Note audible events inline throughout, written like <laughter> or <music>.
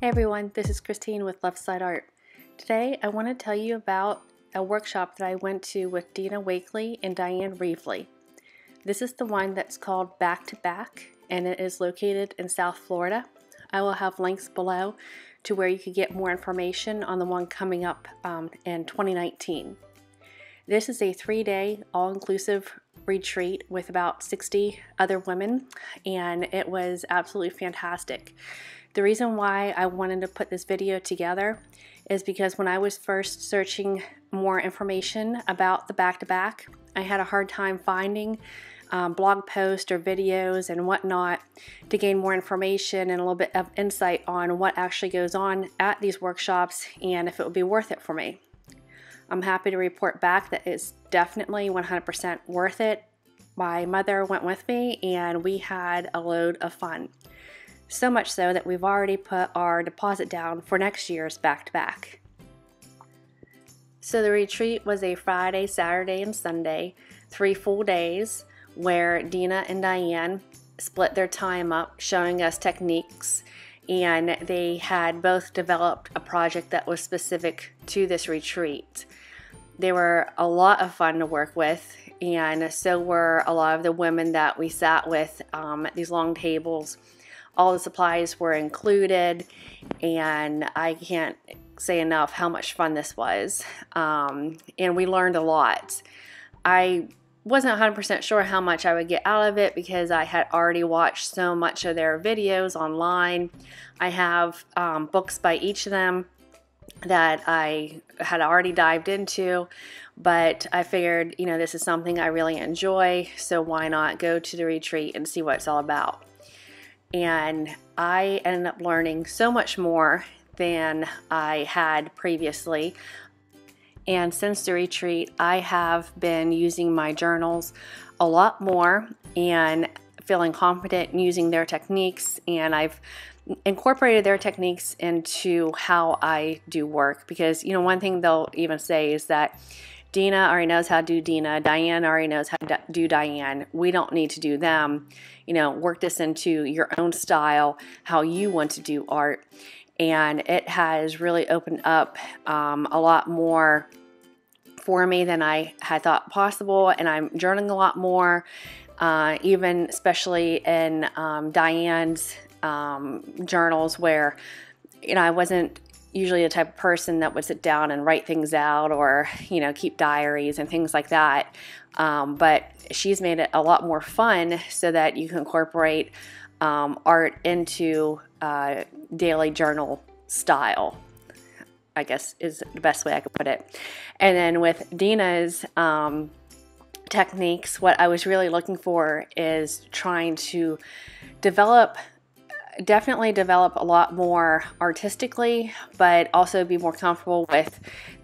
Hey everyone, this is Christine with Left Side Art. Today I want to tell you about a workshop that I went to with Dina Wakley and Dyan Reaveley. This is the one that's called Back to Back and it is located in South Florida. I will have links below to where you can get more information on the one coming up um, in 2019. This is a three day all inclusive retreat with about 60 other women, and it was absolutely fantastic. The reason why I wanted to put this video together is because when I was first searching more information about the back to back, I had a hard time finding um, blog posts or videos and whatnot to gain more information and a little bit of insight on what actually goes on at these workshops and if it would be worth it for me. I'm happy to report back that it's definitely 100% worth it. My mother went with me and we had a load of fun. So much so that we've already put our deposit down for next year's back to back. So the retreat was a Friday, Saturday, and Sunday, three full days where Dina and Dyan split their time up showing us techniques and they had both developed a project that was specific to this retreat. They were a lot of fun to work with, and so were a lot of the women that we sat with um, at these long tables. All the supplies were included, and I can't say enough how much fun this was. Um, and we learned a lot. I wasn't 100% sure how much I would get out of it because I had already watched so much of their videos online. I have um, books by each of them that I had already dived into, but I figured, you know, this is something I really enjoy, so why not go to the retreat and see what it's all about? And I ended up learning so much more than I had previously. And since the retreat, I have been using my journals a lot more and feeling confident in using their techniques. And I've incorporated their techniques into how I do work because, you know, one thing they'll even say is that Dina already knows how to do Dina, Dyan already knows how to do Dyan. We don't need to do them. You know, work this into your own style, how you want to do art. And it has really opened up um, a lot more for me than I had thought possible. And I'm journaling a lot more, uh, even especially in um, Dyan's um, journals where, you know, I wasn't usually the type of person that would sit down and write things out or, you know, keep diaries and things like that. Um, but she's made it a lot more fun so that you can incorporate um, art into uh, daily journal style. I guess is the best way I could put it. And then with Dina's um, techniques, what I was really looking for is trying to develop definitely develop a lot more artistically, but also be more comfortable with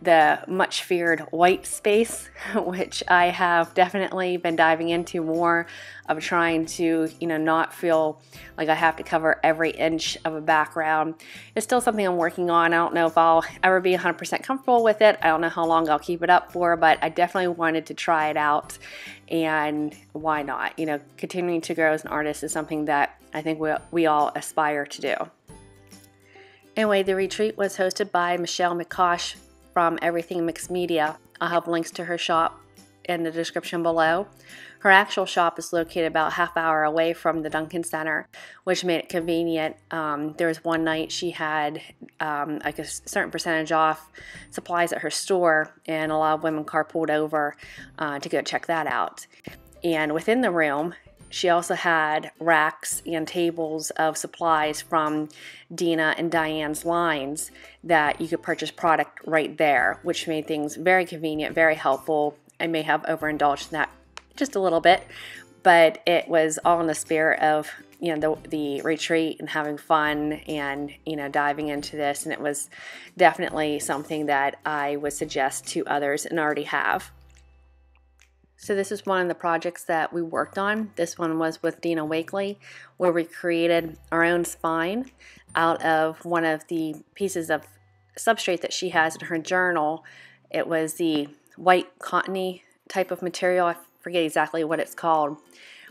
the much feared white space, <laughs> which I have definitely been diving into more of trying to, you know, not feel like I have to cover every inch of a background. It's still something I'm working on. I don't know if I'll ever be 100% comfortable with it. I don't know how long I'll keep it up for, but I definitely wanted to try it out. And why not? You know, continuing to grow as an artist is something that I think we, we all aspire to do. Anyway, the retreat was hosted by Michelle McCosh from Everything Mixed Media. I'll have links to her shop in the description below. Her actual shop is located about half hour away from the Duncan Center, which made it convenient. Um, there was one night she had um, like a certain percentage off supplies at her store, and a lot of women carpooled over uh, to go check that out. And within the room, she also had racks and tables of supplies from Dina and Dyan's lines that you could purchase product right there, which made things very convenient, very helpful. I may have overindulged in that just a little bit, but it was all in the spirit of you know the the retreat and having fun and you know diving into this and it was definitely something that I would suggest to others and already have. So this is one of the projects that we worked on. This one was with Dina Wakley, where we created our own spine out of one of the pieces of substrate that she has in her journal. It was the white cottony type of material. I forget exactly what it's called.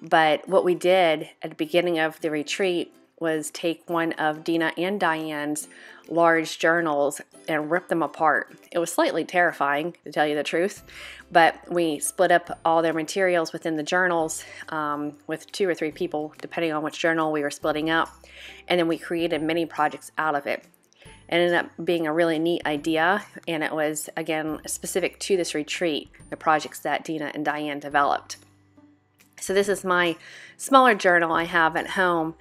But what we did at the beginning of the retreat was take one of Dina and Dyan's large journals and rip them apart. It was slightly terrifying, to tell you the truth, but we split up all their materials within the journals um, with two or three people, depending on which journal we were splitting up, and then we created many projects out of it. It ended up being a really neat idea, and it was, again, specific to this retreat, the projects that Dina and Dyan developed. So this is my smaller journal I have at home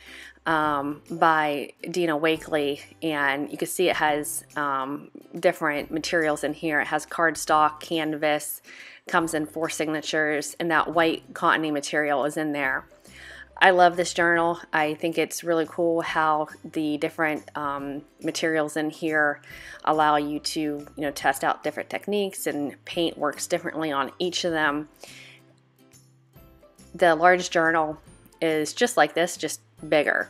um, by Dina Wakley, and you can see it has um, different materials in here. It has cardstock, canvas, comes in four signatures, and that white cottony material is in there. I love this journal. I think it's really cool how the different um, materials in here allow you to, you know, test out different techniques and paint works differently on each of them. The large journal is just like this, just bigger.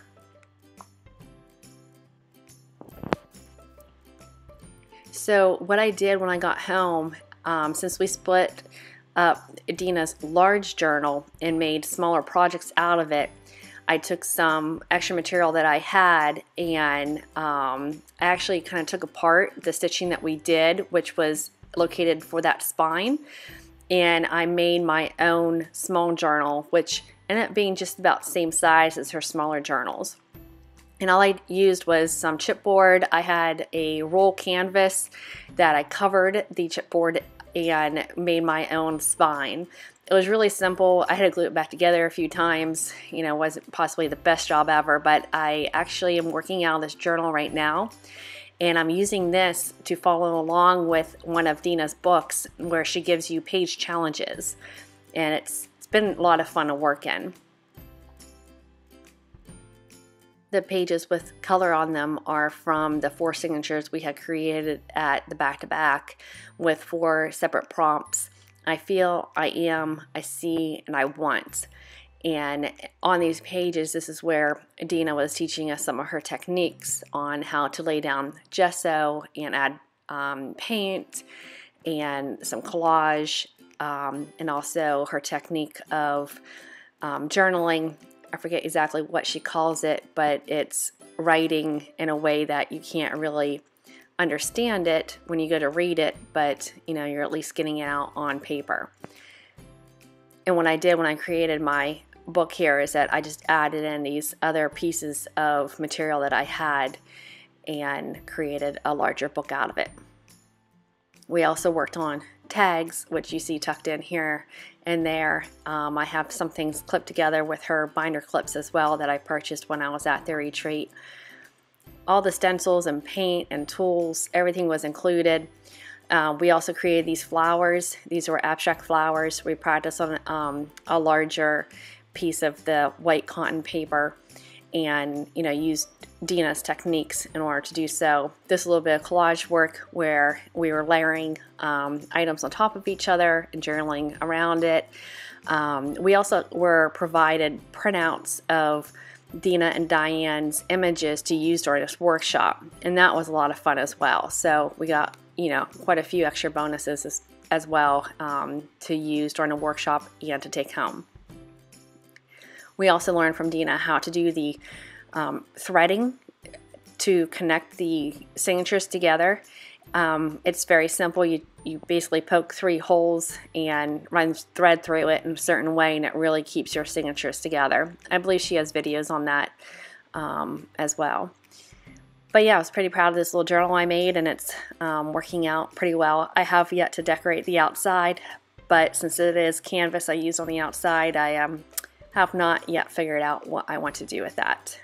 So what I did when I got home, um, since we split up Dina's large journal and made smaller projects out of it, I took some extra material that I had and um, I actually kind of took apart the stitching that we did, which was located for that spine. And I made my own small journal, which ended up being just about the same size as her smaller journals. And all I used was some chipboard. I had a roll canvas that I covered the chipboard and made my own spine. It was really simple. I had to glue it back together a few times. You know, wasn't possibly the best job ever, but I actually am working out this journal right now. And I'm using this to follow along with one of Dina's books where she gives you page challenges. And it's, it's been a lot of fun to work in. The pages with color on them are from the four signatures we had created at the back to back with four separate prompts. I feel, I am, I see, and I want. And on these pages, this is where Dina was teaching us some of her techniques on how to lay down gesso and add um, paint and some collage, um, and also her technique of um, journaling I forget exactly what she calls it, but it's writing in a way that you can't really understand it when you go to read it, but you know, you're at least getting it out on paper. And what I did when I created my book here is that I just added in these other pieces of material that I had and created a larger book out of it. We also worked on tags, which you see tucked in here and there. Um, I have some things clipped together with her binder clips as well that I purchased when I was at the retreat. All the stencils and paint and tools, everything was included. Uh, we also created these flowers. These were abstract flowers. We practiced on um, a larger piece of the white cotton paper and you know used Dina's techniques in order to do so. This little bit of collage work where we were layering um, items on top of each other and journaling around it. Um, we also were provided printouts of Dina and Dyan's images to use during this workshop, and that was a lot of fun as well. So we got you know quite a few extra bonuses as, as well um, to use during the workshop and to take home. We also learned from Dina how to do the um, threading to connect the signatures together. Um, it's very simple. You, you basically poke three holes and run thread through it in a certain way, and it really keeps your signatures together. I believe she has videos on that um, as well. But yeah, I was pretty proud of this little journal I made, and it's um, working out pretty well. I have yet to decorate the outside, but since it is canvas I use on the outside, I um, have not yet figured out what I want to do with that.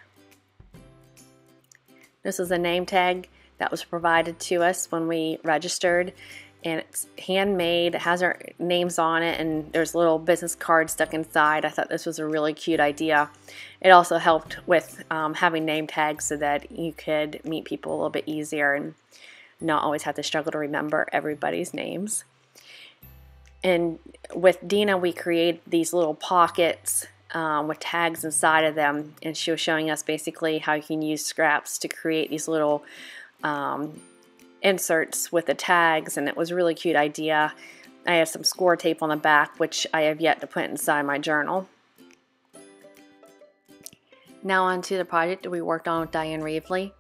This is a name tag that was provided to us when we registered and it's handmade. It has our names on it and there's little business cards stuck inside. I thought this was a really cute idea. It also helped with um, having name tags so that you could meet people a little bit easier and not always have to struggle to remember everybody's names. And with Dina, we create these little pockets um, with tags inside of them and she was showing us basically how you can use scraps to create these little um, inserts with the tags and it was a really cute idea. I have some score tape on the back which I have yet to put inside my journal. Now on to the project that we worked on with Dyan Reaveley.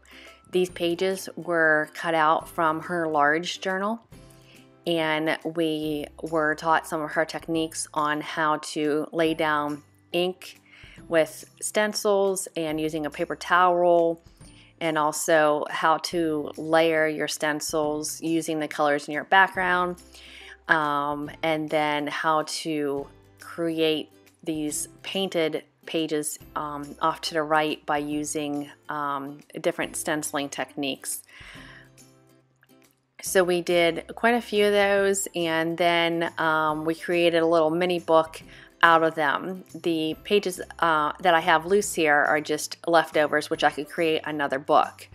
These pages were cut out from her large journal and we were taught some of her techniques on how to lay down ink with stencils and using a paper towel roll and also how to layer your stencils using the colors in your background um, and then how to create these painted pages um, off to the right by using um, different stenciling techniques. So we did quite a few of those and then um, we created a little mini book out of them. The pages uh, that I have loose here are just leftovers which I could create another book.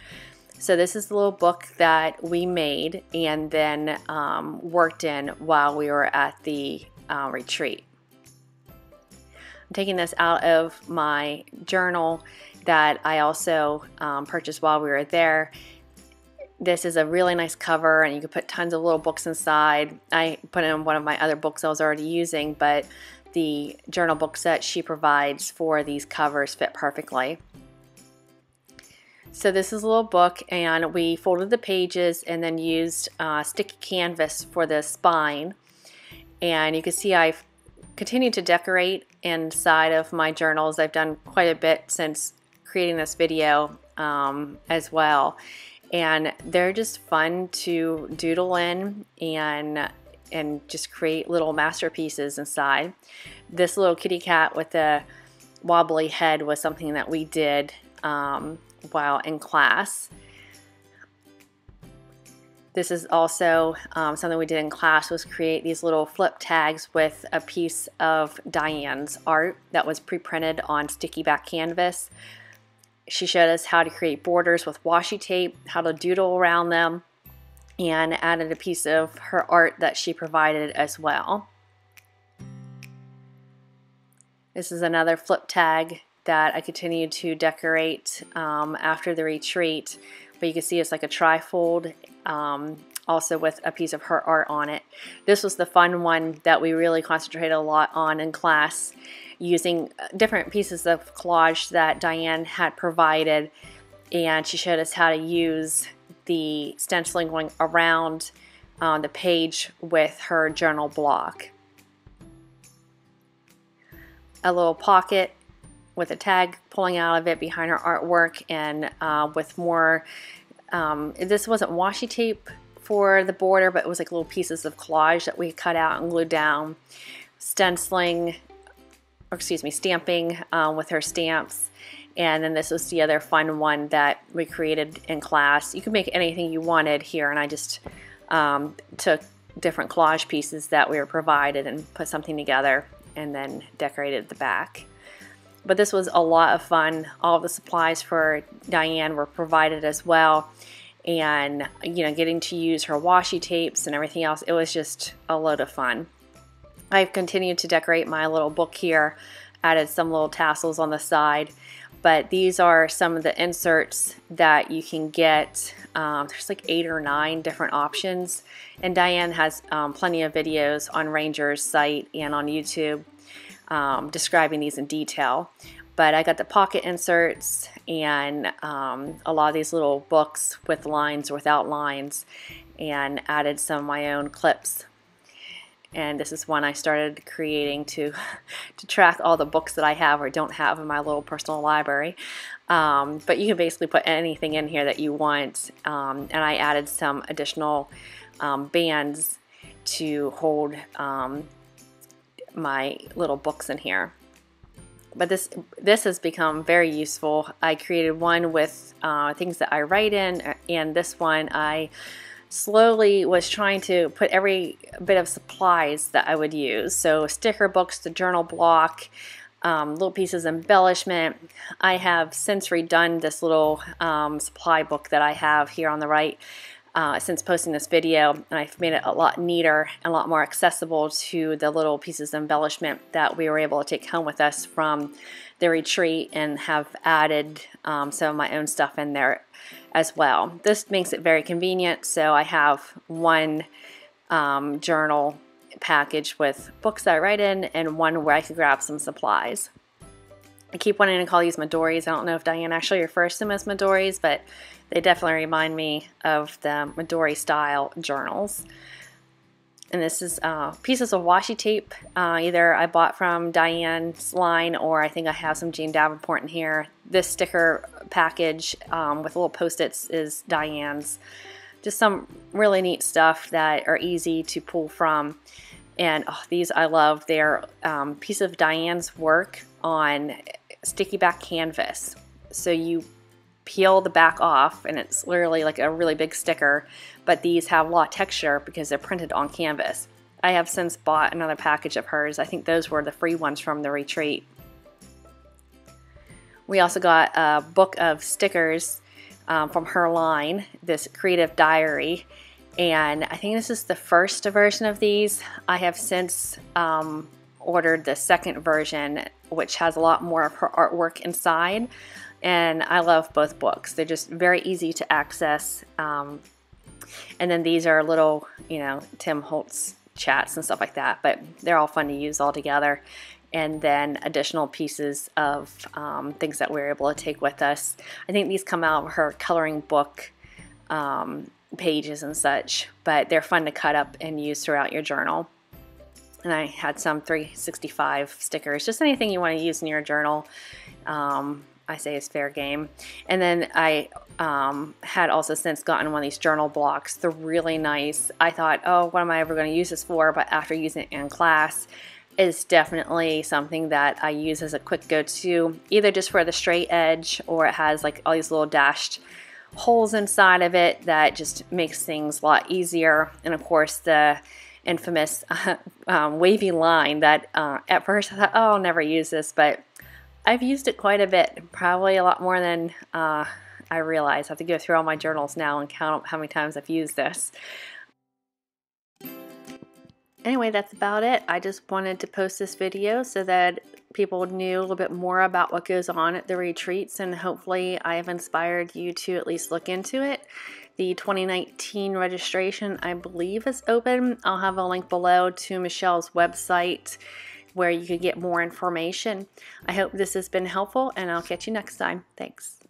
So this is the little book that we made and then um, worked in while we were at the uh, retreat. I'm taking this out of my journal that I also um, purchased while we were there. This is a really nice cover and you can put tons of little books inside. I put in one of my other books I was already using, but the journal books that she provides for these covers fit perfectly. So this is a little book and we folded the pages and then used uh, sticky canvas for the spine. And you can see I've continued to decorate inside of my journals. I've done quite a bit since creating this video um, as well. And they're just fun to doodle in and and just create little masterpieces inside. This little kitty cat with the wobbly head was something that we did um, while in class. This is also um, something we did in class was create these little flip tags with a piece of Dyan's art that was pre-printed on sticky back canvas. She showed us how to create borders with washi tape, how to doodle around them, and added a piece of her art that she provided as well. This is another flip tag that I continued to decorate um, after the retreat but you can see it's like a trifold um, also with a piece of her art on it. This was the fun one that we really concentrated a lot on in class using different pieces of collage that Dyan had provided and she showed us how to use the stenciling going around uh, the page with her journal block. A little pocket with a tag pulling out of it behind her artwork and uh, with more, um, this wasn't washi tape for the border, but it was like little pieces of collage that we cut out and glued down, stenciling, or excuse me, stamping um, with her stamps. And then this was the other fun one that we created in class. You can make anything you wanted here, and I just um, took different collage pieces that we were provided and put something together and then decorated the back. But this was a lot of fun. All the supplies for Dyan were provided as well. And, you know, getting to use her washi tapes and everything else, it was just a load of fun. I've continued to decorate my little book here, added some little tassels on the side. But these are some of the inserts that you can get. Um, there's like eight or nine different options. And Dyan has um, plenty of videos on Ranger's site and on YouTube um, describing these in detail. But I got the pocket inserts and um, a lot of these little books with lines or without lines and added some of my own clips. And this is one I started creating to, <laughs> to track all the books that I have or don't have in my little personal library. Um, but you can basically put anything in here that you want. Um, and I added some additional um, bands to hold um, my little books in here. But this this has become very useful. I created one with uh, things that I write in, and this one I slowly was trying to put every bit of supplies that I would use. So sticker books, the journal block, um, little pieces embellishment. I have since redone this little um, supply book that I have here on the right uh, since posting this video and I've made it a lot neater and a lot more accessible to the little pieces of embellishment that we were able to take home with us from the retreat and have added um, some of my own stuff in there as well. This makes it very convenient so I have one um, journal package with books that I write in and one where I could grab some supplies. I keep wanting to call these Midoris. I don't know if Dyan actually refers to them as Midoris, but they definitely remind me of the Midori style journals. And this is uh, pieces of washi tape. Uh, either I bought from Dyan's line or I think I have some Jane Davenport in here. This sticker package um, with little post-its is Dyan's. Just some really neat stuff that are easy to pull from. And oh, these I love. They're um, piece of Dyan's work on sticky back canvas. So you peel the back off and it's literally like a really big sticker, but these have a lot of texture because they're printed on canvas. I have since bought another package of hers. I think those were the free ones from the retreat. We also got a book of stickers um, from her line, this creative diary. And I think this is the first version of these. I have since um, ordered the second version, which has a lot more of her artwork inside. And I love both books. They're just very easy to access. Um, and then these are little, you know, Tim Holtz chats and stuff like that, but they're all fun to use all together. And then additional pieces of um, things that we are able to take with us. I think these come out of her coloring book um, pages and such, but they're fun to cut up and use throughout your journal and I had some 365 stickers, just anything you want to use in your journal. Um, I say is fair game. And then I um, had also since gotten one of these journal blocks. They're really nice. I thought, oh, what am I ever going to use this for? But after using it in class, is definitely something that I use as a quick go-to, either just for the straight edge or it has like all these little dashed holes inside of it that just makes things a lot easier. And of course, the infamous uh, <laughs> um, wavy line that uh, at first I thought, oh, I'll never use this, but I've used it quite a bit, probably a lot more than uh, I realize. I have to go through all my journals now and count how many times I've used this. Anyway, that's about it. I just wanted to post this video so that people knew a little bit more about what goes on at the retreats and hopefully I have inspired you to at least look into it. The 2019 registration, I believe, is open. I'll have a link below to Michelle's website where you can get more information. I hope this has been helpful and I'll catch you next time. Thanks.